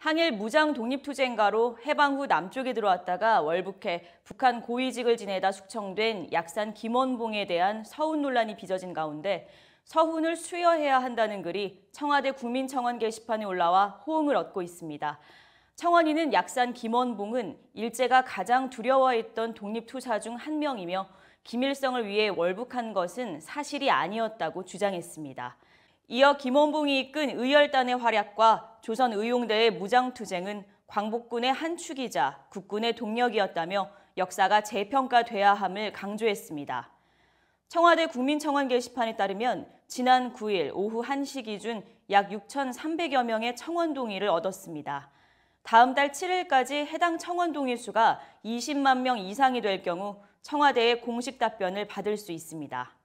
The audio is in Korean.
항일 무장 독립투쟁가로 해방 후 남쪽에 들어왔다가 월북해 북한 고위직을 지내다 숙청된 약산 김원봉에 대한 서훈 논란이 빚어진 가운데 서훈을 수여해야 한다는 글이 청와대 국민청원 게시판에 올라와 호응을 얻고 있습니다. 청원인은 약산 김원봉은 일제가 가장 두려워했던 독립투사 중 한 명이며 김일성을 위해 월북한 것은 사실이 아니었다고 주장했습니다. 이어 김원봉이 이끈 의열단의 활약과 조선 의용대의 무장투쟁은 광복군의 한 축이자 국군의 동력이었다며 역사가 재평가돼야 함을 강조했습니다. 청와대 국민청원 게시판에 따르면 지난 9일 오후 1시 기준 약 6,300여 명의 청원 동의를 얻었습니다. 다음 달 7일까지 해당 청원 동의 수가 20만 명 이상이 될 경우 청와대의 공식 답변을 받을 수 있습니다.